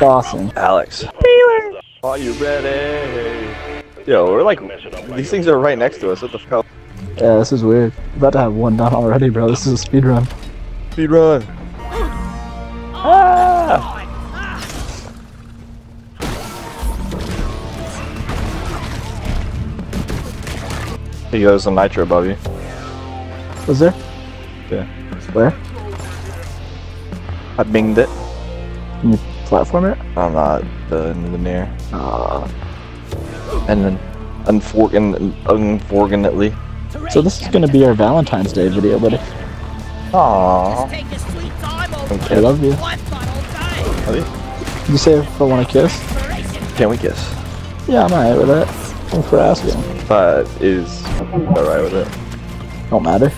Dawson. Alex. Taylor. Are you ready? Yo, we're like, these things are right next to us. What the fuck? Yeah, this is weird. About to have one done already, bro. This is a speed run. Speed run. Ah! He goes some Nitra above you. Was there? Yeah. Where? I binged it. Can you platform it? I'm not the, the near. Uh, And then, unfortunately, unfortunately. so this is gonna be our Valentine's Day video, buddy. Aww. Take your sweet time over I love you. one fun old day. Buddy, Did you say if I want to kiss? Can we kiss? Yeah, I'm alright with that. Thanks for asking. But is alright with it. Don't matter.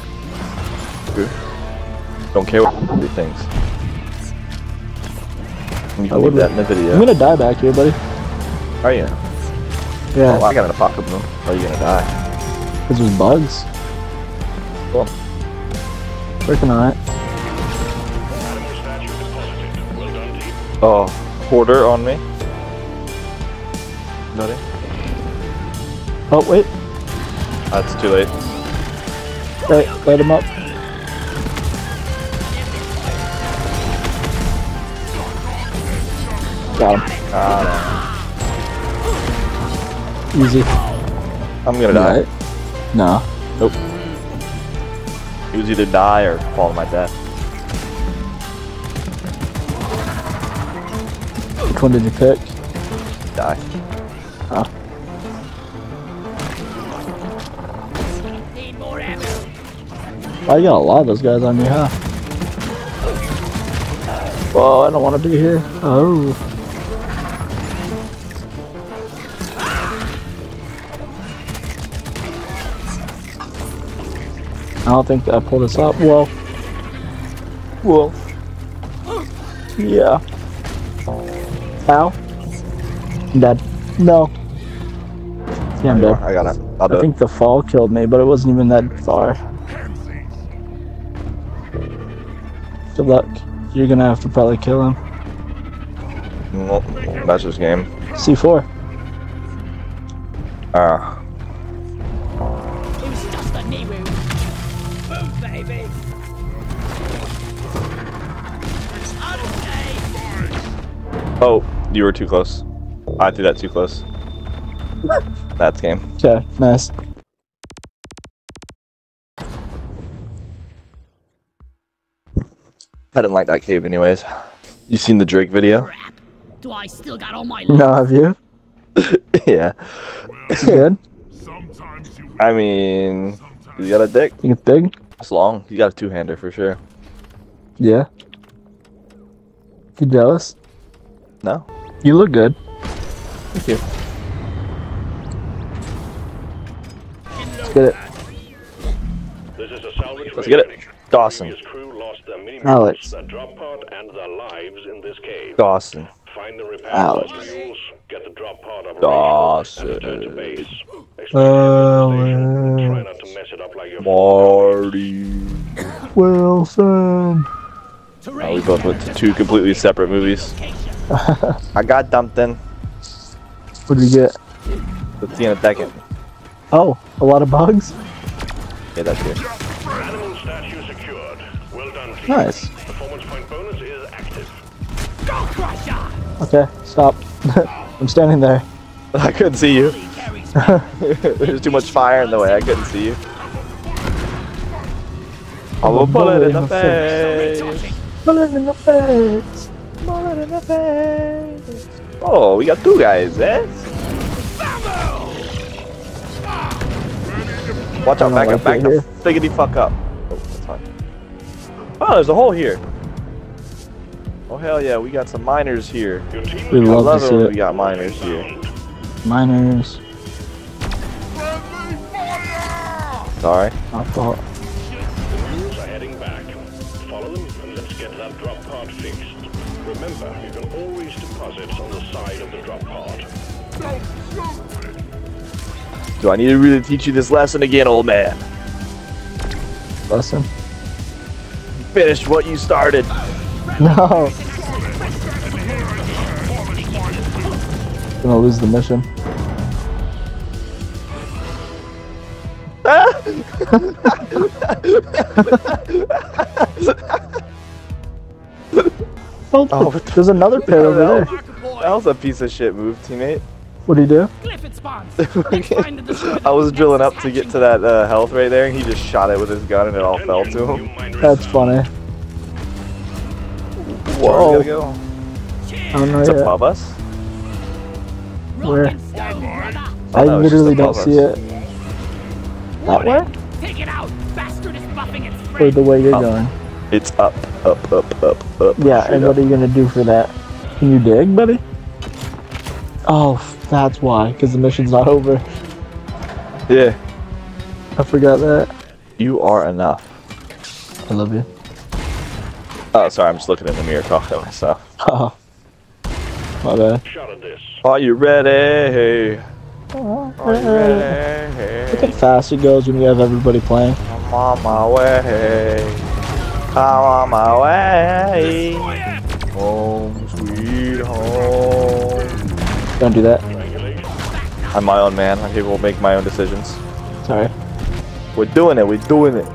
Don't care what he thinks. You I can leave would- that in the video. I'm gonna die back here, buddy. Are you? Yeah, Oh, I got an apocalypse. Are you gonna die? because there's bugs. Cool. Working on it. Oh, hoarder on me. Got. Oh, wait. That's too late. Wait, light him up. Got him. Ah, Easy. I'm gonna die. Right. No. Nope. He was either die or fall to my death. Which one did you pick? Die. Need more ammo. Oh, you got a lot of those guys on you, huh? Whoa, I don't want to be here. Oh. I don't think I pulled this up. Well. Well. Yeah. Ow. I'm dead. No. Yeah, I'm dead. I got it. I'll do I it. think the fall killed me, but it wasn't even that far. Good luck. You're gonna have to probably kill him. Well, that's his game. C4. Ah. It Boom, baby. Oh, you were too close. I threw that too close. That's game. Yeah, nice. I didn't like that cave anyways. You seen the Drake video? Crap. Do I still got all my No, have you? yeah. It's good. I mean, you got a dick? Think it's big? It's long. You got a two-hander for sure. Yeah. You jealous? No? You look good. Thank you. Let's get it. This is a salvage Let's get it. Dawson. Previous crew lost their mini Alex. their drop pod, and their lives in this cave. Dawson. Find the repair Alex. modules, get the drop pod operational, Dawson. and return to base. Expect Alex. Try uh, not to mess it up like your Marty. Wilson. Oh, we both went to two completely separate movies. I got dumped in. What did you get? Let's see in a second. Oh, a lot of bugs? Yeah, that's good. Animal statue secured. Well done, team. Nice. Performance point bonus is active. Go crusher. Okay, stop. I'm standing there. I couldn't see you. There's too much fire in the way. I couldn't see you. I will bullet in the face. Bullet in the face. Bullet in the face. Oh, we got two guys, eh? Watch out, back don't up, back like it the figgity fuck up. Oh, that's fine. Oh, there's a hole here. Oh, hell yeah, we got some miners here. We love love to it see it. we got miners here. Miners. Sorry. Our fault. Crews are heading back. Follow them and let's get that drop pod fixed. Remember, you can always deposit on the side of the drop pod. Do I need to really teach you this lesson again, old man? Lesson. Finish what you started. No. Gonna lose the mission. oh, there's another pair over there. That was a piece of shit move, teammate. What do you do? Clifford spawns. Let's find and destroy the I was drilling up to get to that uh, health right there, and he just shot it with his gun, and it all fell to him. That's funny. Whoa! We gotta go. I don't know It's yet. above us. Where? Rock and stone, brother. I oh, no, literally don't see us. it. That way? Take it out. Bastard is buffing its Or the way you're Up. going? It's up, up, up, up, up. Yeah, straight and up. what are you gonna do for that? Can you dig, buddy? Oh, that's why, because the mission's not over. Yeah, I forgot that. you are enough. I love you. Oh, sorry, I'm just looking in the mirror talking to myself. Oh. My bad. Shot at this. Are you ready? Oh, Are you ready? Look how fast it goes when you have everybody playing. I'm on my way. I'm on my way. Home, sweet home. Don't do that. I'm my own man. I'm capable of making my own decisions. Sorry. We're doing it. We're doing it.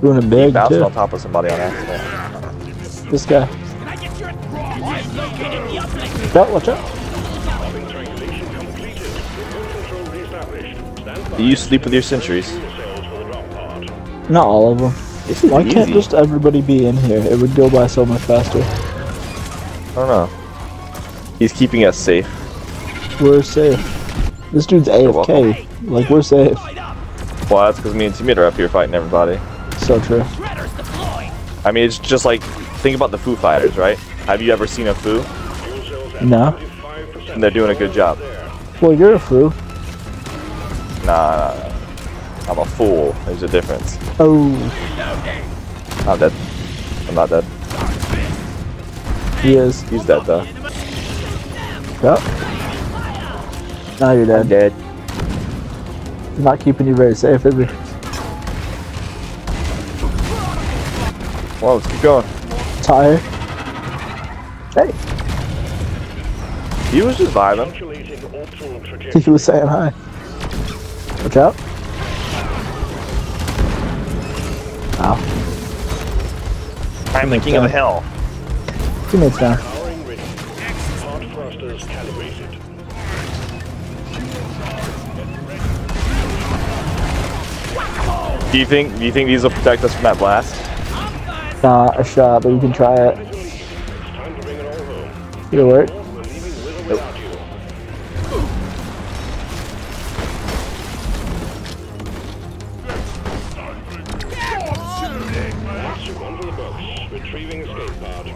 Doing it big, Bounced too. on top of somebody on accident. This guy. Can I get your I've located the uplink. Oh, watch out. Bombing triangulation completed. Remote control reestablished. Stand by. Do you sleep with your sentries? Yourselves for the drop pod. Not all of them. This is Why can't just everybody be in here? It would go by so much faster. I don't know. He's keeping us safe. We're safe. This dude's AFK. Like, we're safe. Well, that's because me and Teammate are up here fighting everybody. So true. I mean, it's just like, think about the Foo Fighters, right? Have you ever seen a Foo? Fuel cells at No. And they're doing a good job. Well, you're a foo. Nah, nah, nah. I'm a fool. There's a difference. Oh, I'm dead. I'm not dead. he is. He's dead though. Yep. Now you're dead. Dead. He's not keeping you very safe, is he? Well, let's keep going. Tired. Hey, He was just vibing. Calculating orbital trajectory. he was saying hi. Watch out. Ow. I'm the king of the hill. Teammates down. Powering ready. Hard thrusters calibrated. Do you think? Do you think these will protect us from that blast? Nah, a shot, uh, but you can try it. It's time to it. It'll work. We're leaving with you. That's one for the books. Retrieving escape pod.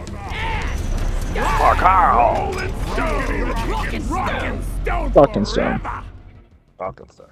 Rock and stone.